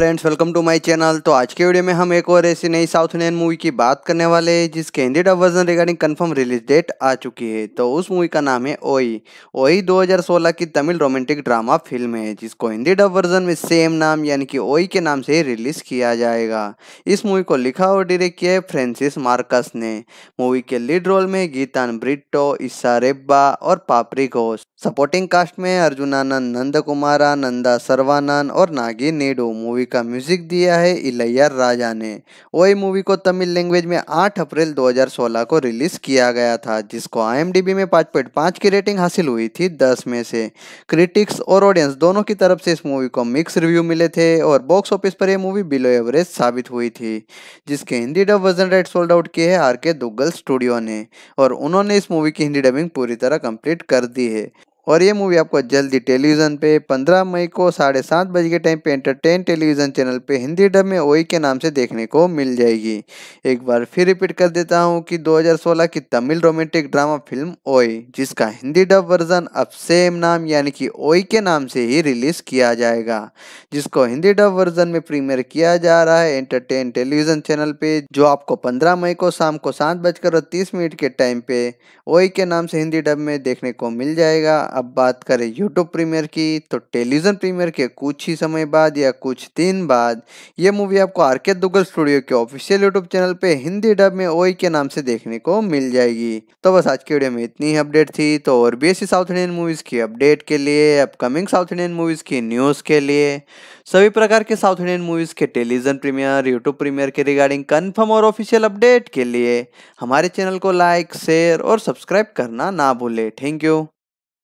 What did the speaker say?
Friends welcome to my channel तो आज के वीडियो में हम एक और ऐसी नई साउथ इंडियन मूवी की बात करने वाले हैं, जिसके Hindi dub version regarding confirm release date आ चुकी है। तो उस मूवी का नाम है ओई। ओई 2016 की तमिल रोमांटिक ड्रामा फ़िल्म है, जिसको हिंदी डब वर्जन में सेम नाम, यानी कि ओई के नाम से रिलीज़ किया जाएगा। इस मूवी को लिखा और डायरेक्ट किया है फ्रेंसिस मार्कस ने। मूवी के लीड रोल में गीतान ब्रिटो ईसा रेब्बा और पापरी घोष सपोर्टिंग कास्ट में अर्जुनानंद नंद कुमारा नंदा सर्वानंद और नागी नेडू मूवी का म्यूज़िक दिया है इलैया राजा ने। वही मूवी को तमिल लैंग्वेज में 8 अप्रैल 2016 को रिलीज़ किया गया था, जिसको आईएमडीबी में 5.5 की रेटिंग हासिल हुई थी 10 में से। क्रिटिक्स और ऑडियंस दोनों की तरफ़ से इस मूवी को मिक्स रिव्यू मिले थे और बॉक्स ऑफ़िस पर यह मूवी बिलो एवरेज साबित हुई थी, जिसके Hindi dub version right sold out किए हैं आर के दुग्गल स्टूडियो ने, और उन्होंने इस मूवी की हिंदी डबिंग पूरी तरह कंप्लीट कर दी है। और ये मूवी आपको जल्दी टेलीविज़न पे 15 मई को साढ़े सात बजे के टाइम पे एंटरटेन टेलीविज़न चैनल पे हिंदी डब में ओई के नाम से देखने को मिल जाएगी। एक बार फिर रिपीट कर देता हूँ कि 2016 की तमिल रोमांटिक ड्रामा फ़िल्म ओई, जिसका हिंदी डब वर्जन अब सेम नाम यानी कि ओई के नाम से ही रिलीज़ किया जाएगा, जिसको हिंदी डब वर्जन में प्रीमियर किया जा रहा है एंटरटेन टेलीविज़न चैनल पे, जो आपको पंद्रह मई को शाम को सात बजकर तीस मिनट के टाइम पे ओई के नाम से हिंदी डब में देखने को मिल जाएगा। अब बात करें यूट्यूब प्रीमियर की तो टेलीविज़न प्रीमियर के कुछ ही समय बाद या कुछ दिन बाद ये मूवी आपको आर के दुगल स्टूडियो के ऑफिशियल यूट्यूब चैनल पे हिंदी डब में ओई के नाम से देखने को मिल जाएगी। तो बस आज की वीडियो में इतनी ही अपडेट थी तो और भी ऐसी साउथ इंडियन मूवीज़ की अपडेट के लिए अपकमिंग साउथ इंडियन मूवीज़ की न्यूज़ के लिए, सभी प्रकार के साउथ इंडियन मूवीज़ के टेलीविज़न प्रीमियर यूट्यूब प्रीमियर के रिगार्डिंग कन्फर्म और ऑफिशियल अपडेट के लिए, हमारे चैनल को लाइक शेयर और सब्सक्राइब करना ना भूले। Thank you